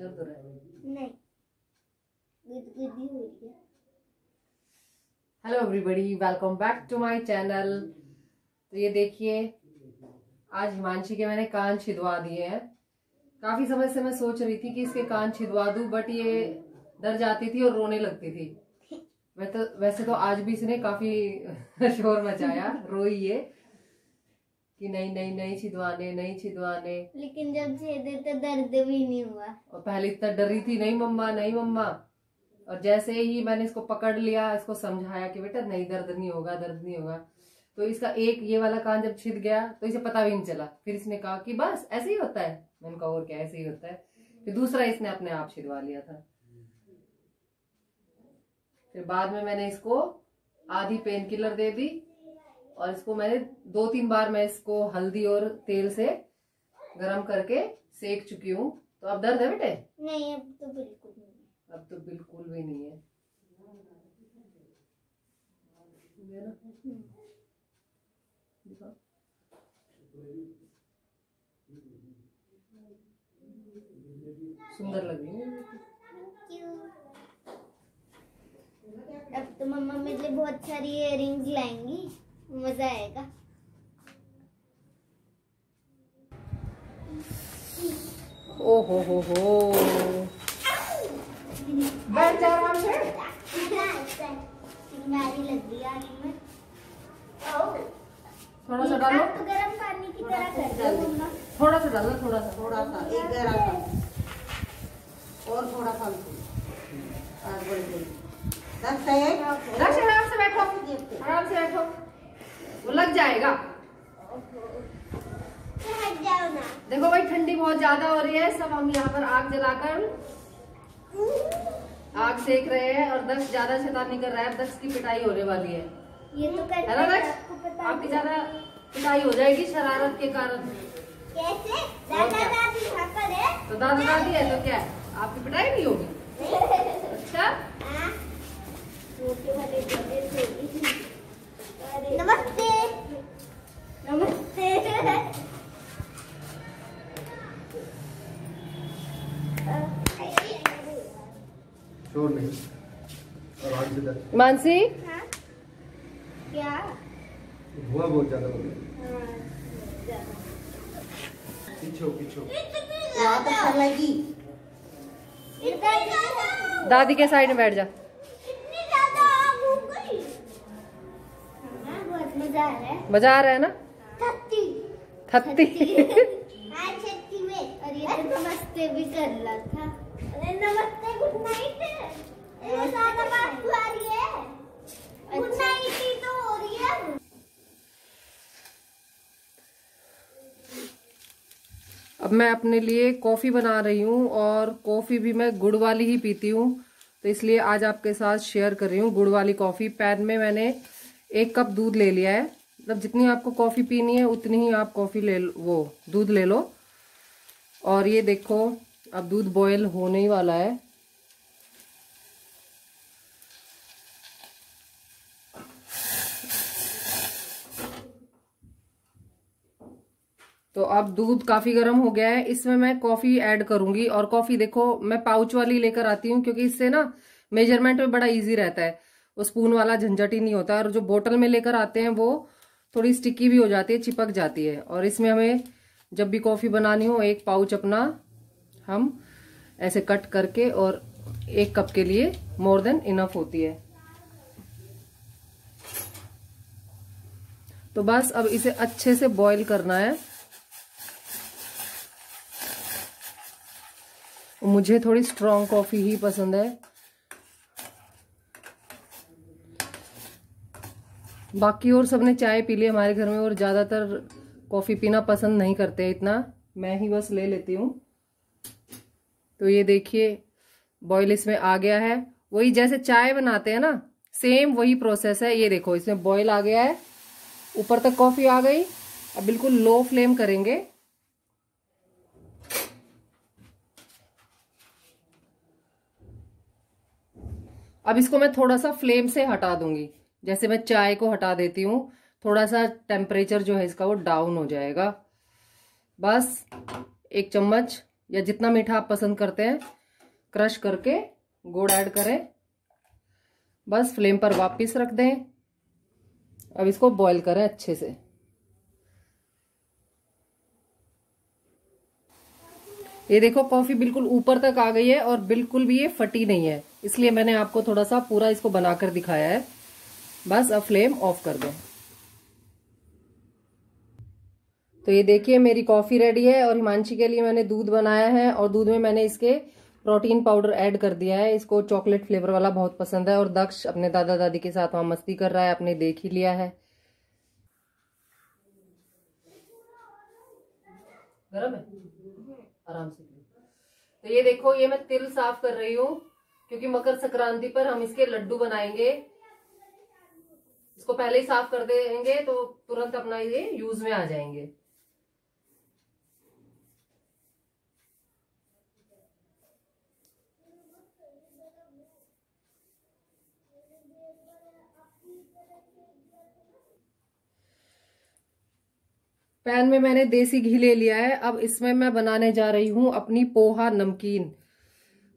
Hello everybody welcome back to my channel तो ये देखिए, आज हिमांशी के मैंने कान छिदवा दिए हैं। काफ़ी समय से मैं सोच रही थी कि इसके कान छिदवा दूँ बट ये डर जाती थी और रोने लगती थी। वैसे तो वैसे तो आज भी इसने काफ़ी शोर मचाया, रोई ये। कि नहीं नहीं नहीं छिदवाने नहीं छिदवाने। लेकिन जब छेदे तो दर्द भी नहीं हुआ। और पहले इतना डरी थी नहीं मम्मा नहीं मम्मा। और जैसे ही मैंने इसको पकड़ लिया इसको समझाया कि बेटा नहीं दर्द नहीं होगा दर्द नहीं होगा। तो इसका एक ये वाला कान जब छिद गया तो इसे पता भी नहीं चला। फिर इसने कहा कि बस ऐसे ही होता है। मैंने कहा और क्या ऐसे ही होता है? फिर दूसरा इसने अपने आप छिदवा लिया था। फिर बाद में मैंने इसको आधी पेन किलर दे दी। और इसको मैंने दो तीन बार मैं इसको हल्दी और तेल से गरम करके सेक चुकी हूँ। तो अब दर्द है बेटे? नहीं अब तो बिल्कुल नहीं अब तो बिल्कुल भी नहीं है। सुंदर लग रही है। अब तो मम्मा मेरे लिए बहुत सारी इयरिंग्स लाएँगी। मज़ा आएगा। ओ हो हो। हो बैठ जा आराम से बीमारी लग गई यार इनमें थोड़ा सा डालो। आप तो गर्म पानी की तरह कर दो थोड़ा सा डालो थोड़ा सा थोड़ा सा एक गहरा सा। और थोड़ा सा है आराम से बैठो। आराम से बैठो। वो लग जाएगा। देखो भाई ठंडी बहुत ज़्यादा हो रही है। सब हम यहाँ पर आग जलाकर आग सेक रहे हैं और दक्ष ज़्यादा शैतानी कर रहा है। दक्ष की पिटाई होने वाली है। ये तो है ना दक्ष आपकी ज़्यादा पिटाई हो जाएगी शरारत के कारण। कैसे? दादा दादी है। तो दादा दादी है तो क्या? है? आपकी पिटाई नहीं होगी? अच्छा हाँ? छोटे वाले बड़े से नमस्ते नमस्ते शोर नहीं आराम से दर मानसी? हाँ? क्या धुआँ बहुत ज़्यादा हो गया। हाँ, पीछे पीछे तो लगी दादी के साइड में बैठ जा। इतनी ज़्यादा आग गई मज़ा आ रहा है है ना? थत्ती। थत्ती। हाँ छत्ती में। और ये तो नमस्ते भी कर रहा था। अरे नमस्ते गुड नाइट ये ज़्यादा बात क्यों आ रही है गुड नाइट ही तो हो रही है अब मैं अपने लिए कॉफ़ी बना रही हूँ और कॉफ़ी भी मैं गुड़ वाली ही पीती हूँ। तो इसलिए आज आपके साथ शेयर कर रही हूँ गुड़ वाली कॉफ़ी। पैन में मैंने एक कप दूध ले लिया है। मतलब जितनी आपको कॉफ़ी पीनी है, उतनी ही आप कॉफ़ी ले लो- वो दूध ले लो। और ये देखो, अब दूध बॉयल होने ही वाला है। तो अब दूध काफ़ी गर्म हो गया है। इसमें मैं कॉफ़ी ऐड करूँगी और कॉफ़ी देखो, मैं पाउच वाली लेकर आती हूँ क्योंकि इससे ना मेज़रमेंट में बड़ा इजी रहता है। वो स्पून वाला झंझट ही नहीं होता और जो बोतल में लेकर आते हैं वो थोड़ी स्टिकी भी हो जाती है, चिपक जाती है। और इसमें हमें जब भी कॉफ़ी बनानी हो, एक पाउच अपना हम ऐसे कट करके और एक कप के लिए मोर देन इनफ होती है। तो बस अब इसे अच्छे से बॉईल करना है। मुझे थोड़ी स्ट्रॉन्ग कॉफ़ी ही पसंद है। बाकी और सबने चाय पी ली हमारे घर में और ज़्यादातर कॉफ़ी पीना पसंद नहीं करते इतना। मैं ही बस ले लेती हूँ। तो ये देखिए बॉयल इसमें आ गया है। वही जैसे चाय बनाते हैं ना सेम वही प्रोसेस है। ये देखो, इसमें बॉयल आ गया है। ऊपर तक कॉफ़ी आ गई। अब बिल्कुल लो फ्लेम करेंगे। अब इसको मैं थोड़ा सा फ्लेम से हटा दूँगी। जैसे मैं चाय को हटा देती हूँ, थोड़ा सा टेम्परेचर जो है इसका वो डाउन हो जाएगा। बस एक चम्मच या जितना मीठा आप पसंद करते हैं, क्रश करके गुड़ ऐड करें। बस फ्लेम पर वापस रख दें। अब इसको बॉईल करें अच्छे से। ये देखो, कॉफ़ी बिल्कुल ऊपर तक आ गई है और बिल्कुल भी ये फटी नहीं है। इसलिए मैंने आपको थोड़ा सा पूरा इसको बनाकर दिखाया है। बस अब फ्लेम ऑफ़ कर दें। तो ये देखिए, मेरी कॉफ़ी रेडी है और हिमांशी के लिए मैंने दूध बनाया है और दूध में मैंने इसके प्रोटीन पाउडर ऐड कर दिया है। इसको चॉकलेट फ्लेवर वाला बहुत पसंद है और दक्ष अपने दादा दादी के साथ वहाँ मस्ती कर रहा है अपने देख ही लिया है। है? आराम से तो ये देखो, ये मैं तिल साफ़ कर रही हूँ, क्योंकि मकर संक्रांति पर हम इसके लड्डू बनाएँगे। इसको पहले ही साफ़ कर देंगे तो तुरंत अपना ये यूज़ में आ जाएँगे। पैन में मैंने देसी घी ले लिया है। अब इसमें मैं बनाने जा रही हूँ अपनी पोहा नमकीन।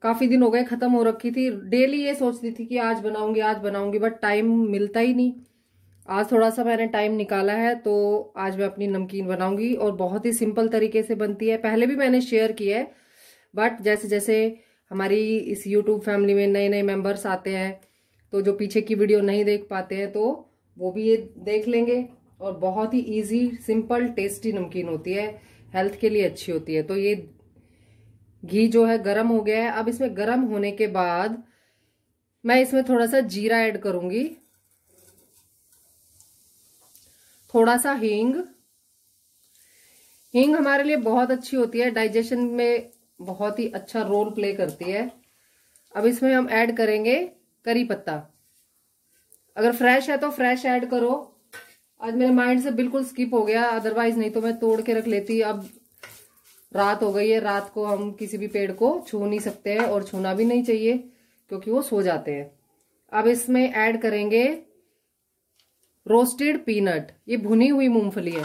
काफ़ी दिन हो गए, खत्म हो रखी थी। डेली ये सोचती थी कि आज बनाऊँगी आज बनाऊँगी बट टाइम मिलता ही नहीं। आज थोड़ा सा मैंने टाइम निकाला है तो आज मैं अपनी नमकीन बनाऊँगी और बहुत ही सिंपल तरीके से बनती है। पहले भी मैंने शेयर किया है बट जैसे जैसे हमारी इस यूट्यूब फैमिली में नए नए मेंबर्स आते हैं तो जो पीछे की वीडियो नहीं देख पाते हैं तो वो भी ये देख लेंगे। और बहुत ही इजी सिंपल टेस्टी नमकीन होती है। हेल्थ के लिए अच्छी होती है। तो ये घी जो है गरम हो गया है। अब इसमें गरम होने के बाद मैं इसमें थोड़ा सा जीरा ऐड करूँगी। थोड़ा सा हींग। हींग हमारे लिए बहुत अच्छी होती है। डाइजेशन में बहुत ही अच्छा रोल प्ले करती है। अब इसमें हम ऐड करेंगे करी पत्ता। अगर फ्रेश है तो फ्रेश ऐड करो। आज मेरे माइंड से बिल्कुल स्किप हो गया अदरवाइज़ नहीं तो मैं तोड़ के रख लेती। अब रात हो गई है, रात को हम किसी भी पेड़ को छू नहीं सकते हैं और छूना भी नहीं चाहिए, क्योंकि वो सो जाते हैं। अब इसमें ऐड करेंगे रोस्टेड पीनट ये भुनी हुई मूंगफली है।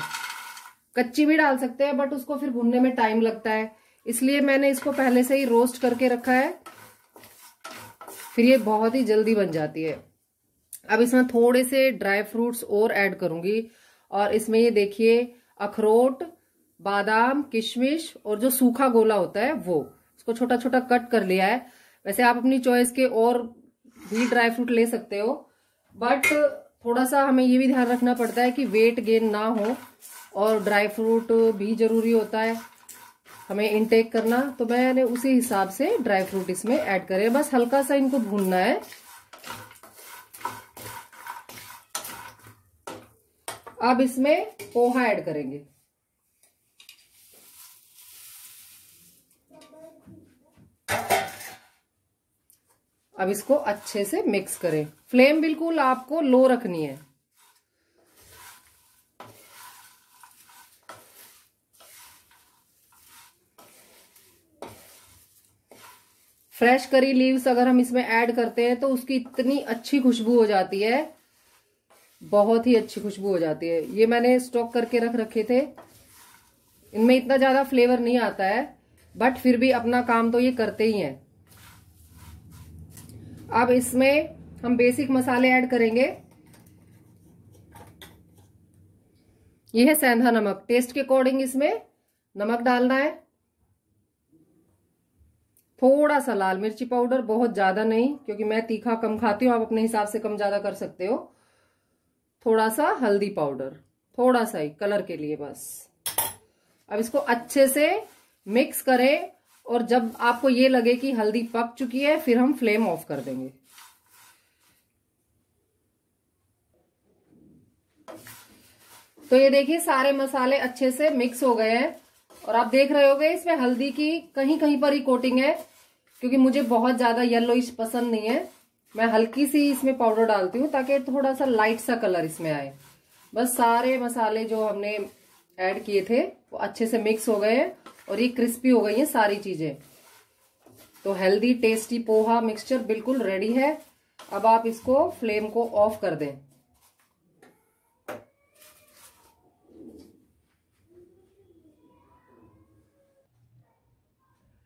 कच्ची भी डाल सकते हैं बट उसको फिर भुनने में टाइम लगता है। इसलिए मैंने इसको पहले से ही रोस्ट करके रखा है। फिर ये बहुत ही जल्दी बन जाती है। अब इसमें थोड़े से ड्राई फ्रूट्स और ऐड करूँगी। और इसमें ये देखिए, अखरोट, बादाम, किशमिश और जो सूखा गोला होता है, वो। उसको छोटा छोटा कट कर लिया है। वैसे आप अपनी चॉइस के और भी ड्राई फ्रूट ले सकते हो। बट थोड़ा सा हमें ये भी ध्यान रखना पड़ता है कि वेट गेन ना हो और ड्राई फ्रूट भी ज़रूरी होता है। हमें इनटेक करना तो मैंने उसी हिसाब से ड्राई फ्रूट इसमें ऐड करे। बस हल्का सा इनको भूनना है। अब इसमें पोहा ऐड करेंगे। अब इसको अच्छे से मिक्स करें। फ्लेम बिल्कुल आपको लो रखनी है। फ्रेश करी लीव्स अगर हम इसमें ऐड करते हैं तो उसकी इतनी अच्छी खुशबू हो जाती है। बहुत ही अच्छी खुशबू हो जाती है। ये मैंने स्टॉक करके रख रखे थे। इनमें इतना ज़्यादा फ्लेवर नहीं आता है बट फिर भी अपना काम तो ये करते ही हैं। अब इसमें हम बेसिक मसाले ऐड करेंगे। ये है सेंधा नमक। टेस्ट के अकॉर्डिंग इसमें नमक डालना है। थोड़ा सा लाल मिर्ची पाउडर बहुत ज़्यादा नहीं, क्योंकि मैं तीखा कम खाती हूँ, आप अपने हिसाब से कम ज़्यादा कर सकते हो। थोड़ा सा हल्दी पाउडर थोड़ा सा ही, कलर के लिए बस। अब इसको अच्छे से मिक्स करें और जब आपको ये लगे कि हल्दी पक चुकी है, फिर हम फ्लेम ऑफ़ कर देंगे। तो ये देखिए, सारे मसाले अच्छे से मिक्स हो गए हैं और आप देख रहे होगे, इसमें हल्दी की कहीं कहीं पर ही कोटिंग है, क्योंकि मुझे बहुत ज़्यादा येलो पसंद नहीं है। मैं हल्की सी इसमें पाउडर डालती हूँ ताकि थोड़ा सा लाइट सा कलर इसमें आए। बस सारे मसाले जो हमने ऐड किए थे, वो अच्छे से मिक्स हो गए हैं और ये क्रिस्पी हो गई हैं सारी चीज़ें। तो हेल्दी टेस्टी पोहा मिक्सचर बिल्कुल रेडी है। अब आप इसको फ्लेम को ऑफ़ कर दें।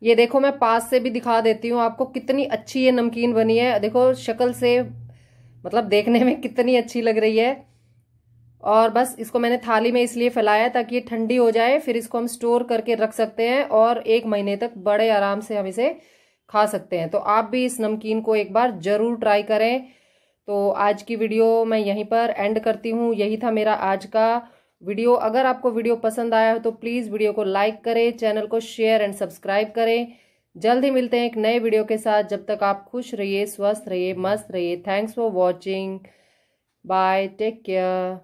ये देखो मैं पास से भी दिखा देती हूँ, आपको कितनी अच्छी ये नमकीन बनी है। देखो, शक्ल से मतलब देखने में कितनी अच्छी लग रही है। और बस इसको मैंने थाली में इसलिए फैलाया ताकि ये ठंडी हो जाए, फिर इसको हम स्टोर करके रख सकते हैं और एक महीने तक बड़े आराम से हम इसे खा सकते हैं। तो आप भी इस नमकीन को एक बार ज़रूर ट्राई करें। तो आज की वीडियो मैं यहीं पर एंड करती हूँ। यही था मेरा आज का वीडियो, अगर आपको वीडियो पसंद आया हो तो प्लीज़ वीडियो को लाइक करें चैनल को शेयर एंड सब्सक्राइब करें। जल्द ही मिलते हैं एक नए वीडियो के साथ। जब तक आप खुश रहिए, स्वस्थ रहिए, मस्त रहिए। Thanks for watching bye take care